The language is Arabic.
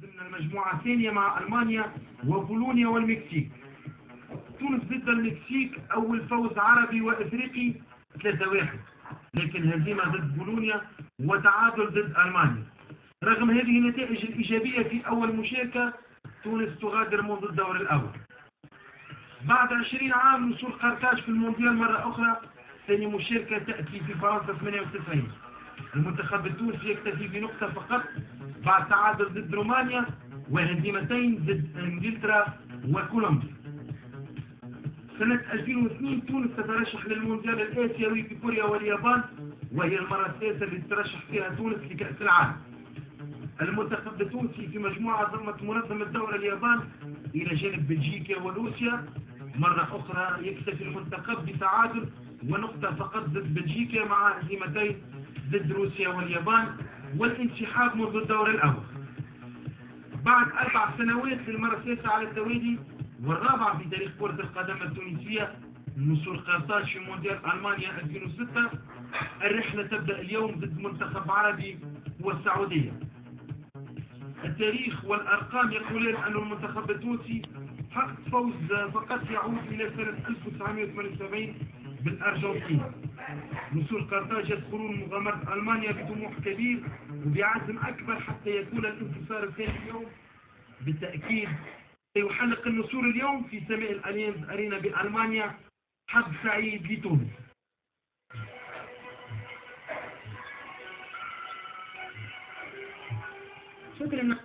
ضمن المجموعة الثانية مع ألمانيا وبولونيا والمكسيك. تونس ضد المكسيك أول فوز عربي وإفريقي 3-1 لكن هزيمة ضد بولونيا وتعادل ضد ألمانيا. رغم هذه النتائج الإيجابية في أول مشاركة تونس تغادر منذ الدور الأول. بعد 20 عام وصول قرطاج في المونديال مرة أخرى. ثاني مشاركة تأتي في فرنسا 98 المنتخب التونسي يكتفي بنقطة فقط بعد تعادل ضد رومانيا وهزيمتين ضد إنجلترا وكولومبيا. سنة 2002 تونس تترشح للمونديال الآسيوي في كوريا واليابان وهي المرة الثالثة التي تترشح فيها تونس لكأس العالم. المنتخب التونسي في مجموعة ضمت منظمة الدورة اليابان إلى جانب بلجيكا وروسيا. مرة أخرى يكتفي المنتخب بتعادل ونقطة فقط ضد بلجيكا مع هزيمتين ضد روسيا واليابان والانسحاب منذ الدور الأول. بعد أربع سنوات للمرة الثالثة على التوالي والرابعة في تاريخ كرة القدم التونسية نصور قرطاج في مونديال ألمانيا 2006 الرحلة تبدأ اليوم ضد منتخب عربي والسعودية. التاريخ والأرقام يقولون أن المنتخب التونسي حقق فوز فقط يعود إلى سنة 1978 بالأرجنتين. نصور قرطاج يدخلون مغامرة ألمانيا بطموح كبير وبعزم أكبر حتى يكون الانتصار الثاني اليوم. بالتأكيد سيحلق النسور اليوم في سماء الأليانز أرينا بألمانيا. حظ سعيد لتونس. شكرا.